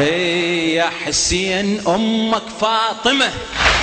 يا حسين أمك فاطمة.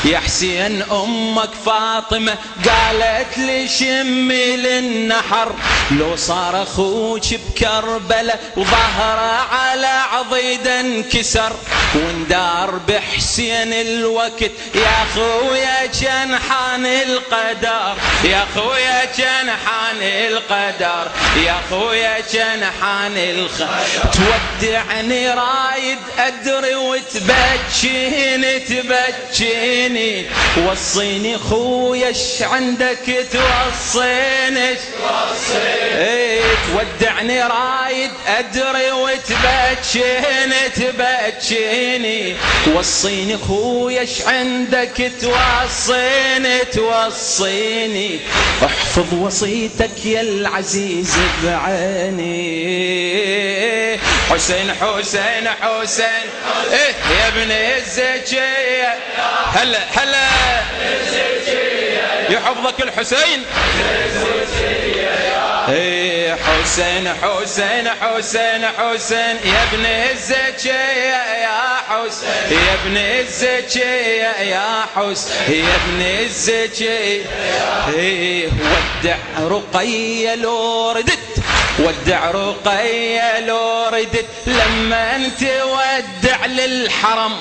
يا حسين أمك فاطمة قالت لي شمي للنحر. لو صار أخوك بكربلة وظهره على عضيده انكسر. وندار بحسين الوقت يا أخويا كان حان القدر. يا أخويا كان حان القدر. يا أخويا كان حان القدر تودعني رايد أدري وتبكيني تبكيني وصيني خويا إيش عندك توصيني؟ إيه تودعني رايد أدري وتبكيني تبكيني. وصيني خويا إيش عندك توصيني توصيني. احفظ وصيتك يا العزيز بعيني. حسين حسين حسين. إيه يا ابن الزكية هلا هلا. يحفظك الحسين. إيه حسين حسين حسين حسين. يا ابن الزكية يا ابن الزكية يا حسين يا ابن الزكية إيه ودع رقية لو ردت. ودع رقية لو ردت. لما انت ودع للحرم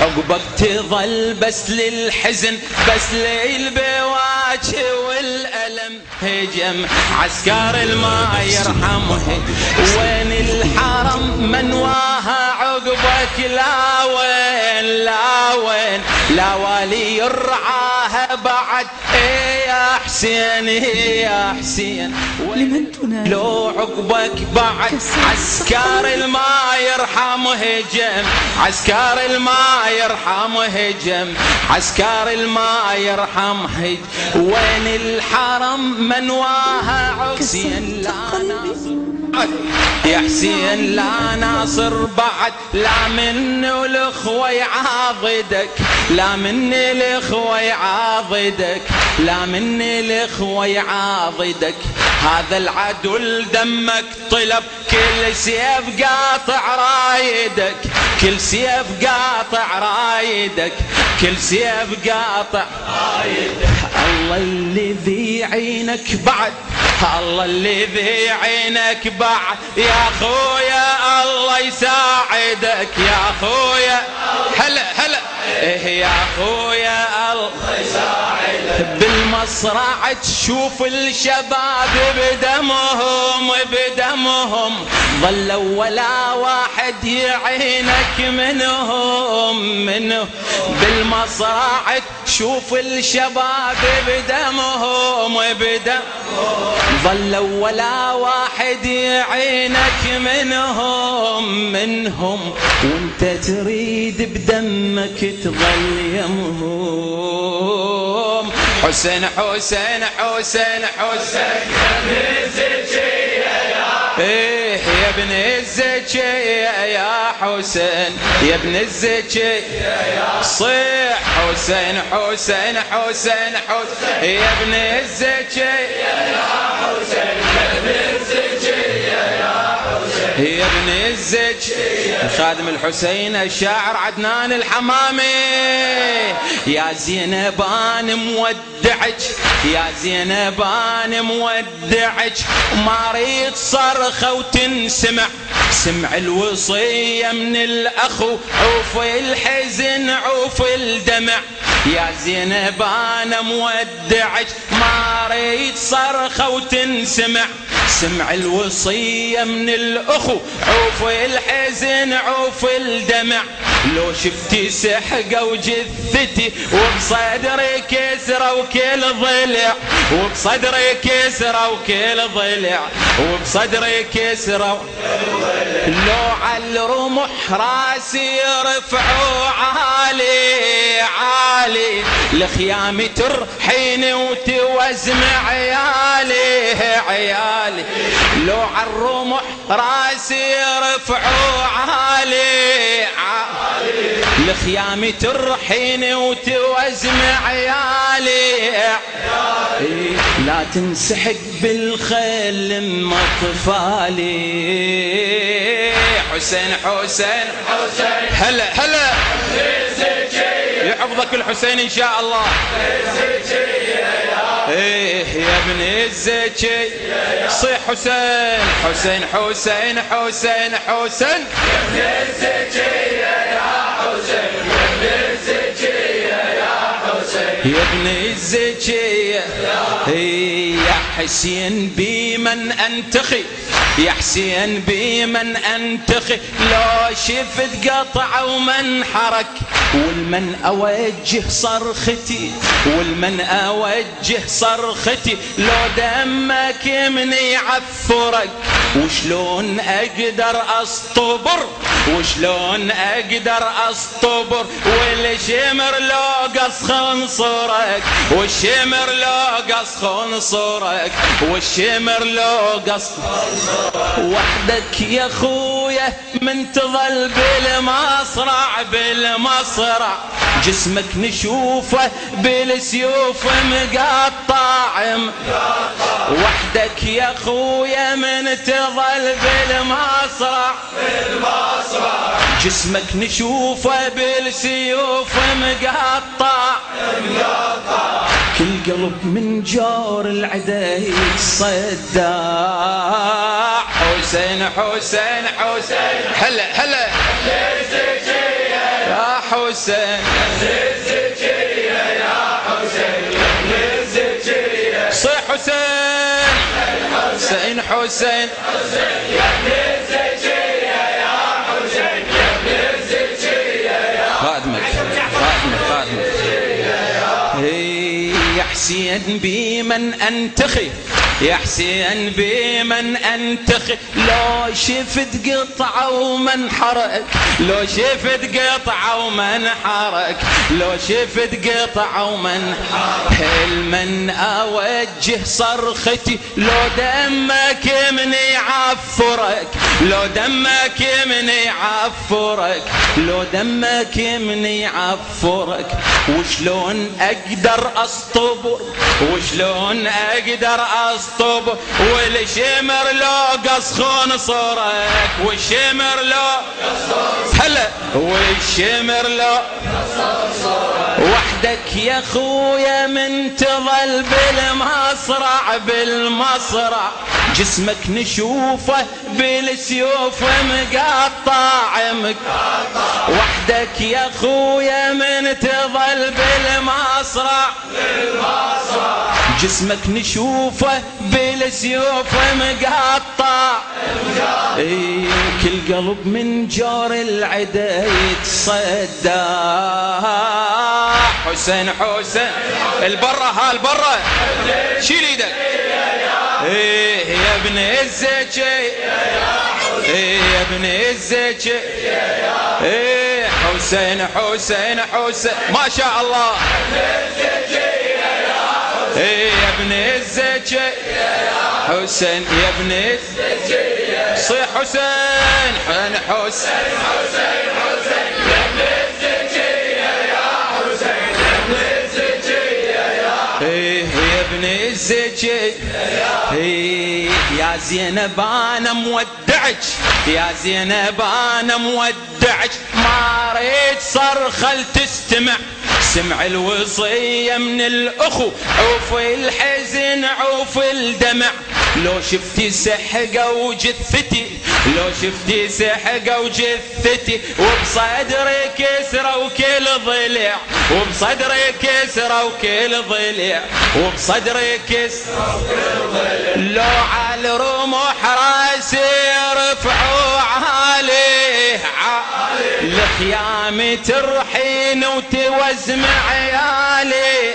عقبك تظل بس للحزن بس للبواجه والألم هجم عسكر الماء يرحمه. وين الحرم من واها عقبك؟ لا وين لا وين. لا والي يرعاها بعد. إيه يا حسين يا حسين. لمن تنادي؟ لو عقبك بعد. عسكر الماء يرحمه هجم عسكر الماء يرحمه هجم عسكر الماء يرحم هج وين الحرم من واها عسين لا ناصر. يا حسين لا ناصر بعد لا منه الإخوة يعاضدك. لا مني الإخوة يعاضدك. لا مني الإخوة يعاضدك. هذا العدو دمك طلب كل سيف قاطع رايدك. كل سيف قاطع رايدك كل سيف قاطع رايدك. الله اللي ذي عينك بعد الله اللي ذي عينك بعد. يا أخويا الله يساعدك يا أخويا هلا هلا. إيه يا أخويا الله يساعدك. بالمصرع تشوف الشباب بدمهم بدمهم. ظلوا ولا واحد يعينك منهم منه بالمصرع تشوف الشباب بدمهم بدمهم ظلوا ولا واحد يعينك منهم منهم. وانت تريد بدمك تظل يمهم حسين حسين حسين حسين إيه يا ابن الزكية يا حسين يا ابن الزكية صيح حسين حسين حسين حسين. يا ابن الزكية يا ابن الزج خادم الحسين الشاعر عدنان الحمامي. يا زينب أنا مودعك يا زينب أنا مودعك وما اريد صرخة وتنسمع. سمع الوصية من الأخو عوف الحزن عوف الدمع. يا زينب أنا مودعك ما أريد صرخة وتنسمع. سمع الوصية من الأخو عوف الحزن عوف الدمع. لو شفتي سحقة وجثتي وبصدري كسرة وكل ضلع. وبصدري كسرة وكل ضلع. وبصدري كسرة لو على الرمح راسي يرفعوا عالي عالي الخيام ترحيني وتوزم عيالي عيالي. لو على الرمح راسي يرفعوا عالي. الخيام ترحيني وتوزم عيالي لا تنسحق بالخيل ام اطفالي حسين حسين حسين. هلا هلا. يحفظك الحسين إن شاء الله. إيه يا ابن الزكي. صيح حسين. حسين حسين حسين حسين. يا ابن الزكي يا حسين يا ابن الزكي يا حسين. يا ابن الزكي يا حسين بمن أنتخي؟ يا حسين بمن أنتخي لو شفت قطع ومن حرك. والمن أوجه صرختي والمن أوجه صرختي لو دمك من يعفرك. وشلون أقدر أصطبر؟ وشلون أقدر أصطبر؟ والشمر لو قص خنصرك والشمر لو قص خنصرك والشمر لو قص وحدك يا خويا من تظل بالمصرع بالمصرع. جسمك نشوفه بالسيوف مقطع. وحدك يا خويا من تظل بالمصرع. بالمصرع جسمك نشوفه بالسيوف مقطع مقطع. كل قلب من جور العدا يتصدع حسين حسين حسين. هلا هلا. يا حسين. يا حسين صيح حسين. حسين حسين. خادمك حسين بمن أنتخي يا حسين بمن أنتخي. لو شفت قطعة ومن حرك لو شفت قطعة ومن حرك لو شفت قطعة ومن حرك. من أوجه صرختي لو دمك من يعفرك لو دمك من يعفرك؟ لو دمك من يعفرك وشلون أقدر أصطبر؟ وشلون أقدر أصطبر؟ والشمر لو قصخون صورك والشمر لو هلا والشمر لو وحدك يا خويا من تظل بالمصرع بالمصرع جسمك نشوفه بالسيوف مقطع مقطع. وحدك يا خويا من تظل بالمصرع. جسمك نشوفه بالسيوف مقطع. كل قلب من جور العدا يتصدى. حسين حسين. البرة ها البرة شيل إيدك. إيه يا ابن الزكي إيه يا ابن الزكي إيه حسين حسين حسين. ما شاء الله. إيه يا ابن الزكي حسين يا ابن الزكي صيح حسين حسين حسين حسين حسين. إيه يا زينب أنا مودعك يا زينب أنا مودعك ما ريت صرخه تستمع. سمع الوصية من الأخو. عوف الحزن عوف الدمع. لو شفتي سحقة وجثتي لو شفتي سحقة وجثتي وبصدري كسرة وكل ضلع وبصدري كسرة وكل ضلع وبصدري كسرة وكل ضلع لو على الرمح راسي رفعوا عليه الخيام ترحين وتوزم عيالي.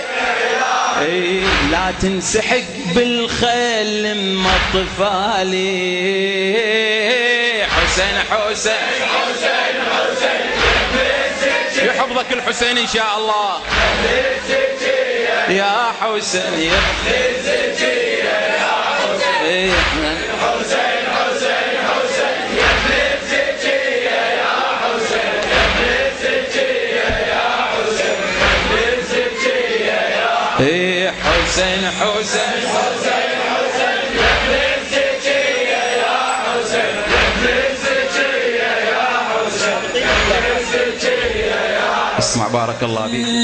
اي لا تنسحق بالخيل ام أطفالي. حسين حسين حسين. حسين يحفظك الحسين إن شاء الله. يا حسين يا حسين حسين حسين. بارك الله فيك.